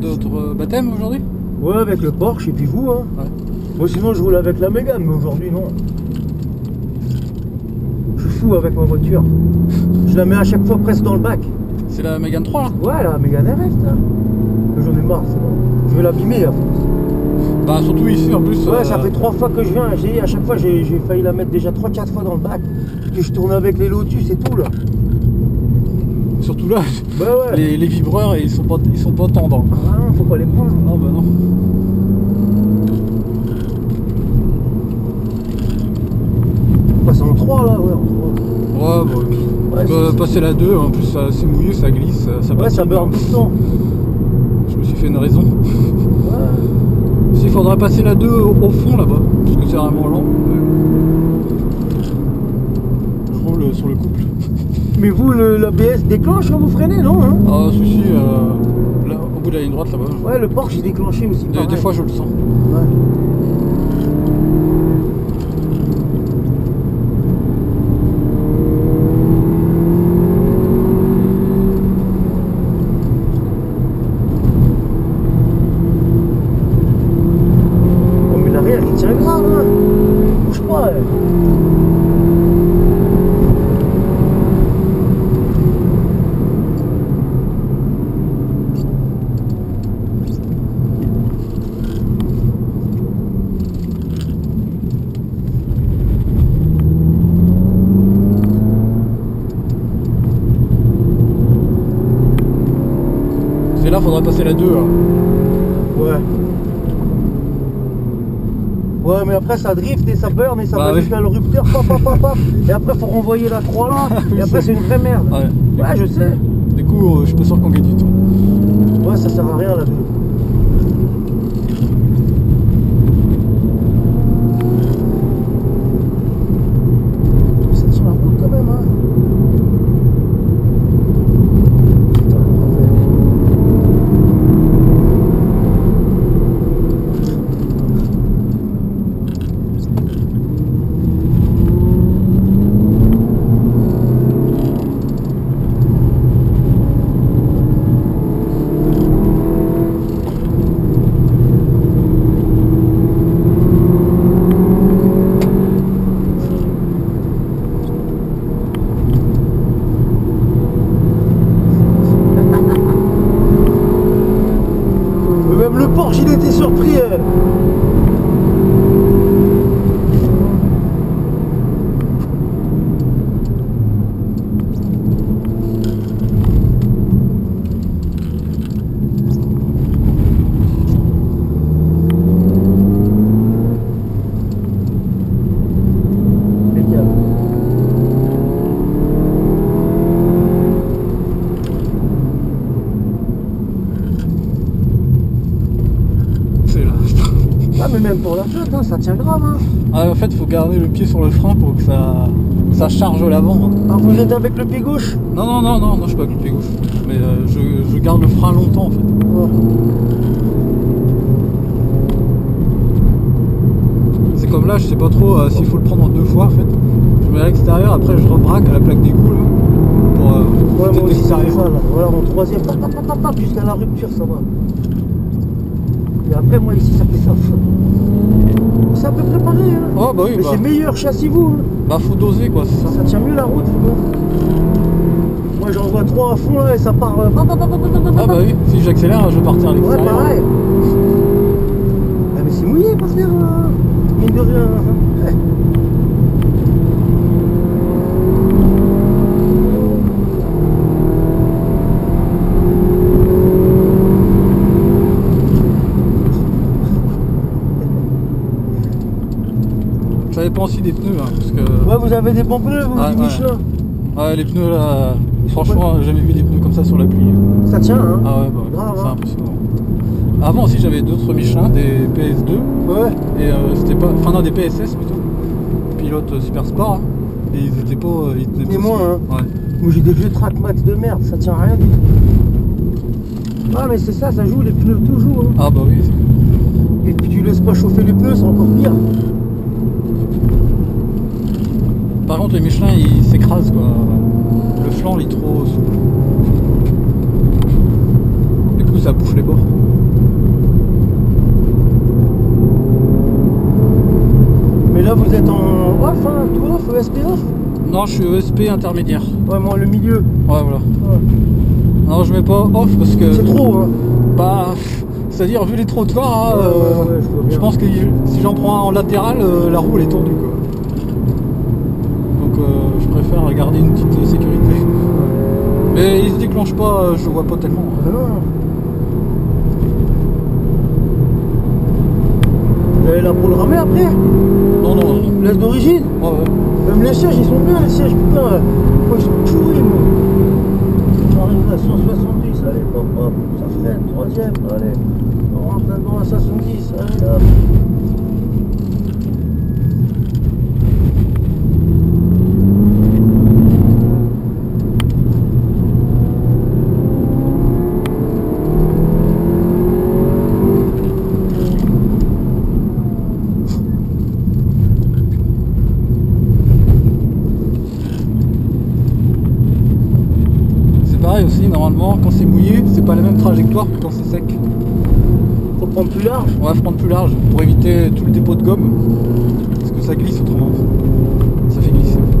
D'autres d'autres baptêmes aujourd'hui? Ouais, avec le Porsche et puis vous, hein. Ouais. Moi, sinon, je roule avec la Mégane, mais aujourd'hui, non. Je suis fou avec ma voiture. Je la mets à chaque fois presque dans le bac. C'est la Mégane 3 là? Ouais, la Mégane RS, là. J'en ai marre, c'est bon. Je vais l'abîmer, à force. Bah surtout ici en plus. Ouais, euh, ça fait trois fois que je viens. J'ai, à chaque fois, j'ai, failli la mettre déjà 3-4 fois dans le bac. Puis je tourne avec les Lotus et tout, là. Surtout là, Bah ouais. les, les vibreurs ils sont pas ils sont pas tendres. Ah non, faut pas les prendre. Non bah non. On passe en 3 là, ouais, en 3. Ouais, bah, Ouais, bah, passer la 2, en plus c'est mouillé, ça glisse, ça, Ouais, ça beurre tout le temps. Je me suis fait une raison. Ouais. S'il faudrait passer la 2 au, au fond là-bas, parce que c'est vraiment lent. Je roule sur le couple. Mais vous, le, l'ABS déclenche quand vous freinez, non hein Ah, si, si, euh, là, au bout de la ligne droite là-bas. Ouais, le Porsche il déclenché aussi. Des, pareil. des fois je le sens. Ouais. faudra passer la 2. Hein. Ouais. Ouais, mais après ça drift et ça burn et ça bah va jusqu'à le rupteur. Et après faut renvoyer la 3 là. et après c'est une vraie merde. Ouais, ouais je sais. Du coup, euh, je suis pas sûr qu'on gagne du tout. Ouais, ça sert à rien la 2. Même pour la flotte, hein, ça tient grave. Hein. Ah, en fait, faut garder le pied sur le frein pour que ça, ça charge l'avant. Ah, vous êtes avec le pied gauche? Non, non, non, non, non, je suis pas avec le pied gauche. Mais euh, je, je garde le frein longtemps en fait. Ouais. C'est comme là, je sais pas trop euh, s'il faut le prendre en deux fois en fait. Je mets à l'extérieur, après je rebraque à la plaque d'égout là. Pour, euh, Ouais, moi aussi, ça là. Voilà, mon troisième, jusqu'à la rupture, ça va. Et après, moi, ici, ça fait ça. C'est à peu près pareil, hein. Oh bah oui, Mais bah, c'est meilleur châssis vous. hein. bah faut doser quoi, c'est ça. Ça tient mieux la route, faut. Moi, j'envoie 3 à fond, là, et ça part... euh, Ah bah oui, si j'accélère, je vais partir à Ouais, l'extérieur. pareil. Ah, mais c'est mouillé, par terre, là. Mine de rien. hein. Ça dépend aussi des pneus, hein, parce que Ouais, vous avez des bons pneus, vous, Ouais, du ouais. Michelin. ouais, les pneus là, franchement, j'ai jamais vu des pneus comme ça sur la pluie. Ça tient, hein. Ah ouais, bah, c'est hein. impressionnant. Avant aussi, j'avais d'autres Michelin, des PS2, Ouais. et euh, c'était pas, enfin non, des PSS plutôt, pilote euh, super sport, hein, et ils étaient pas, euh, ils tenaient pas hein. Ouais. Moi j'ai des vieux Trackmax de merde, ça tient à rien du tout. Ah mais c'est ça, ça joue, les pneus hein. Ah bah oui. Et puis tu laisses pas chauffer les pneus, c'est encore pire. Par contre, les Michelin, ils s'écrasent quoi. Le flanc, il est trop souple. Du coup, ça bouche les bords. Mais là, vous êtes en off, hein, tout off, ESP off? Non, je suis ESP intermédiaire. Ouais, moi, le milieu. Ouais, voilà. Ouais. Non, je mets pas off parce que. C'est trop, hein. Bah, c'est-à-dire, vu les trottoirs, hein, Ouais, euh, ouais, je pense que si j'en prends un en latéral, euh, la roue elle est tendue quoi. Donc, euh, je préfère garder une petite sécurité. Mais il se déclenche pas, euh, je vois pas tellement. Ah non. Et là, pour le ramer après? Non, non, non. non. D'origine Ouais, ouais. Même les sièges, ils sont bien, les sièges, putain. Moi, ils sont pourris, moi. On arrive à 170, allez, hop, hop, ça freine, troisième, allez. On rentre là-dedans à 70, allez, hop. C'est pareil aussi, normalement, quand c'est mouillé, c'est pas la même trajectoire que quand c'est sec. Faut prendre plus large. On va prendre plus large pour éviter tout le dépôt de gomme. Parce que ça glisse autrement. Ça fait glisser en fait.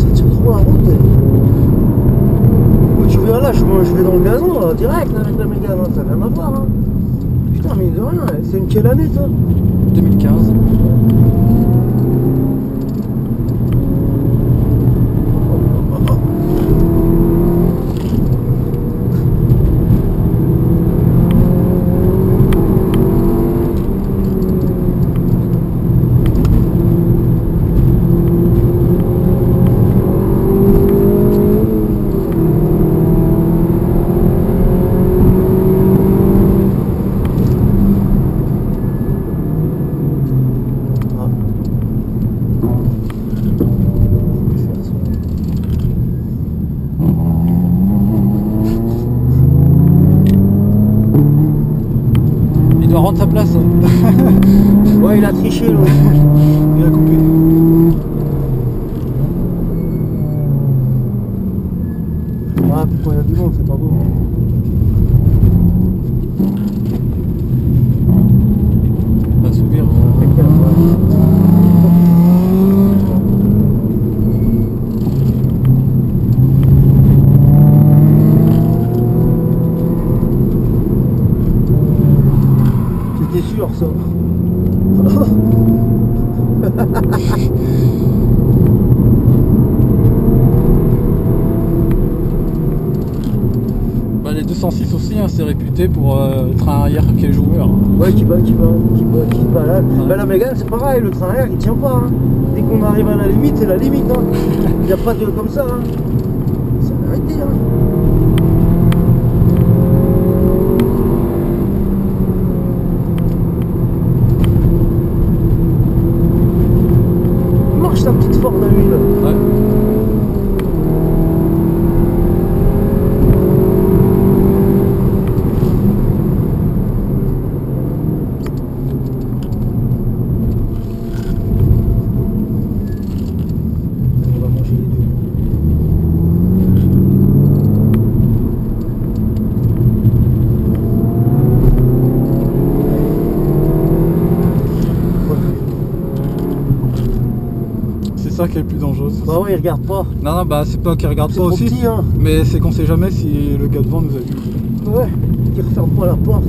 Ça tire trop la route. tu vois là, je, vais dans le gazon, là, direct, avec la méga, là, ça n'a rien à voir. Hein. Putain, mais de rien, c'est une quelle année, toi 2015. Rendre sa place. Ouais, il a triché, l'autre. Il a coupé. Ah, putain, il y a du monde, c'est pas beau. Un sourire. Bah, les 206 aussi, hein, c'est réputé pour euh, le train arrière qui est joueur. Ouais, qui va, qui va, qui va, qui balade. Ouais. Bah, la Mégane, c'est pareil, le train arrière, il tient pas. hein. Dès qu'on arrive à la limite, c'est la limite. hein. Il n'y a pas de comme ça. Hein. C'est la vérité. Hein. Marche ta petite Ford à lui, là. Ouais. On va manger les deux. C'est ça qui est le plus dangereux. c'est Bah ouais, il regarde pas. Non, non, bah c'est pas qu'il regarde C'est pas aussi. petit, hein. Mais c'est qu'on sait jamais si le gars devant nous a vu. Ouais, qui referme pas la porte.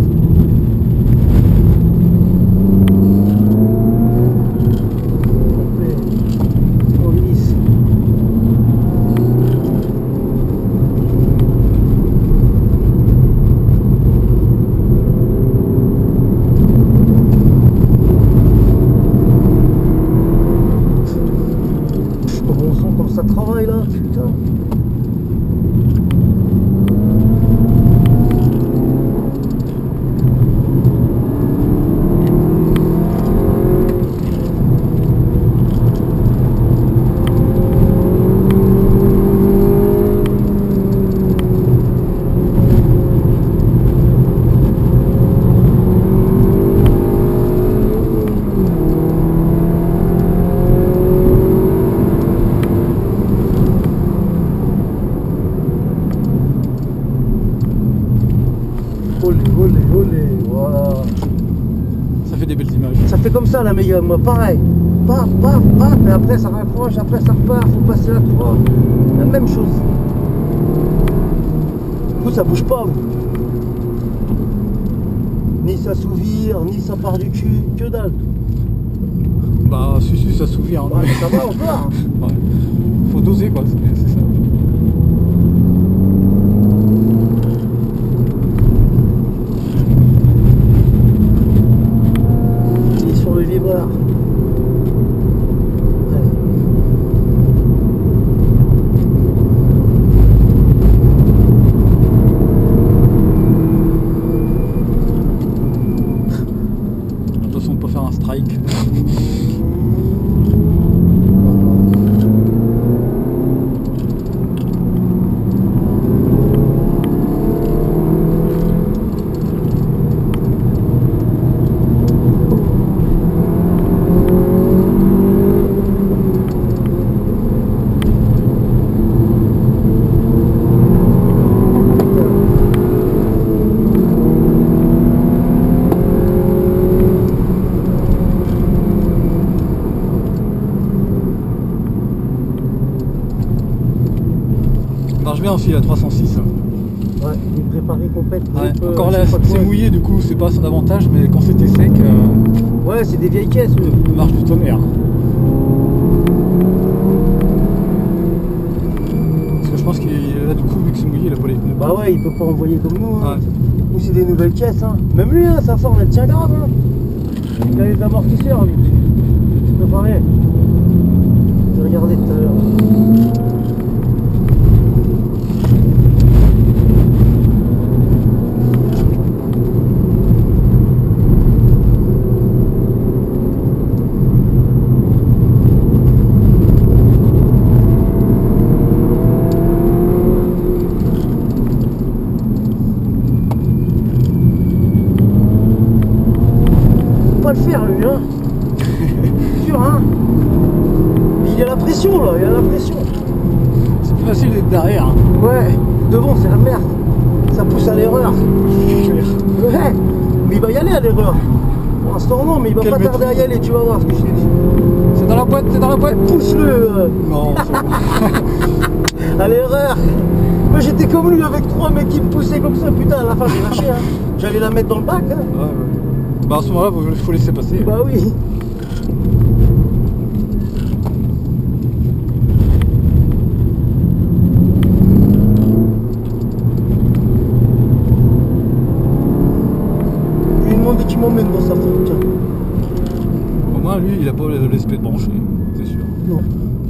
La méga, moi pareil. Paf, paf, paf, et après ça raccroche, après ça repart, faut passer la 3. La même chose. Vous ça bouge pas vous. Ni ça s'ouvre, ni ça part du cul, que dalle. Bah, si, si, ça s'ouvre. Hein. Ouais, mais ça va encore. Ouais. Faut doser, quoi, c'est c'est ça. Il est sur le vibreur. Ouais. De toute façon, on peut faire un strike. marche bien aussi la 306. Ouais, il est préparé complète. Ouais, euh, Encore là, c'est mouillé, du coup, c'est pas son avantage, mais quand c'était sec, euh, Ouais, c'est des vieilles caisses. ça marche du tonnerre. Parce que je pense qu'il là, du coup, vu que c'est mouillé, il a pas les pneus. Bah ouais, il peut pas envoyer comme nous. Hein. Ouais. Nous, c'est des nouvelles caisses. Hein. Même lui, hein, sa forme, elle tient grave. Hein. Il a les amortisseurs, lui. C'est préparé. J'ai regardé tout à l'heure. Faut pas le faire, lui, hein. Dur, hein. Il y a la pression, là. Il y a la pression. C'est plus facile d'être derrière. hein. Ouais, devant c'est la merde. Ça pousse à l'erreur. Ouais, mais il va y aller à l'erreur. Pour l'instant non, mais il va y aller, tu vas voir ce que je te dis. C'est dans la boîte, c'est dans la boîte Pousse-le Non, à l'erreur. J'étais comme lui avec trois mecs qui me poussaient comme ça, putain à la fin j'ai lâché hein. J'allais la mettre dans le bac hein. Ouais, ouais. Bah à ce moment-là, il faut laisser passer. Bah oui. Je lui ai demandé qui m'emmène dans sa faute, tiens. Au moins, lui, il a pas l'esprit de brancher, c'est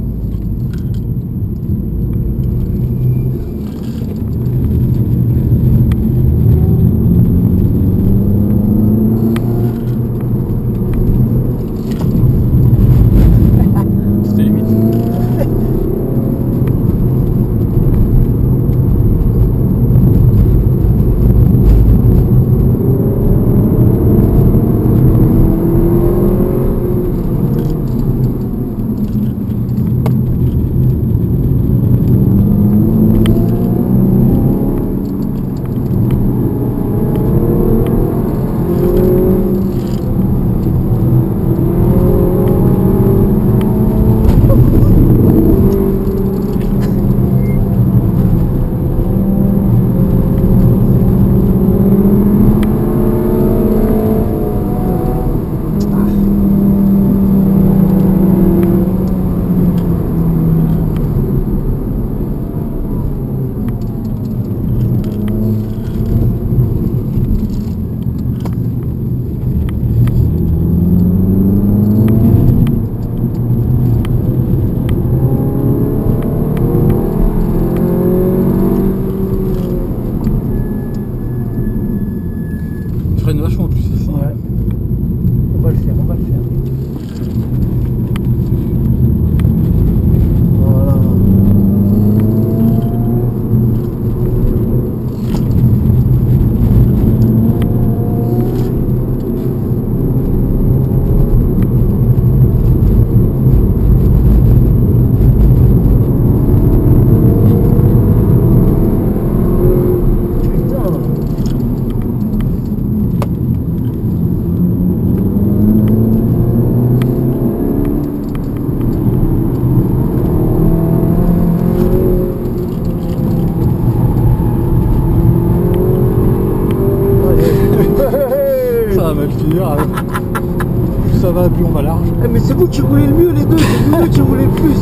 navire. Avec... Plus ça va, plus on va large. Eh mais c'est vous qui roulez le mieux les deux, c'est vous qui roulez le plus.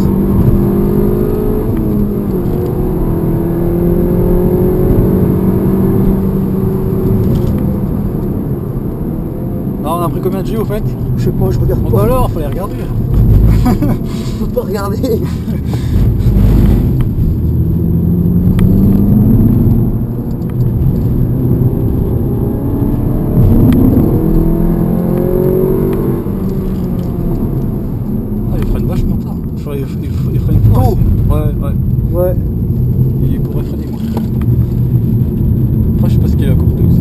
Non, on a pris combien de G au fait? Je sais pas, je regarde pas. Ou alors, fallait regarder. je peux pas regarder. Ouais, ouais. Ouais. Il pourrait freiner moins. Après, je sais pas ce qu'il a accordé aussi.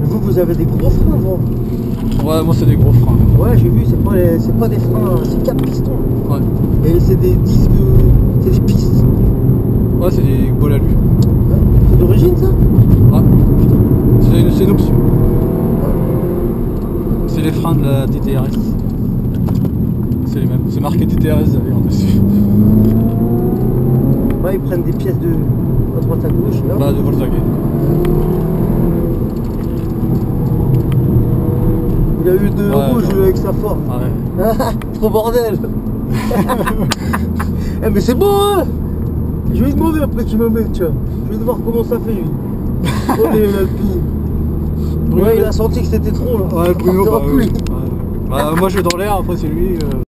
Mais vous, vous avez des gros freins, vous. Ouais, moi, c'est des gros freins. Ouais, j'ai vu, c'est pas, les- c'est pas des freins, c'est 4 pistons. Ouais, Et c'est des disques, c'est des pistes. ouais c'est des bols à lui. C'est d'origine ça? Ouais. C'est une, c'est une option. C'est les freins de la TTRS. C'est les mêmes. C'est marqué TTRS d'ailleurs dessus. Ouais, ils prennent des pièces de à droite à gauche. Là. Bah, de Volkswagen. Il a eu de Ouais, rouge ouais. avec sa forme. Ouais. Trop bordel Eh mais c'est bon hein Je vais demander après que tu me mettes, tu vois. Je vais voir comment ça fait lui. Oh. Bruno, Ouais, il a senti que c'était trop là. Ouais, Bruno, bah. Ouais. Bah, moi, je vais dans l'air, après, c'est lui. euh,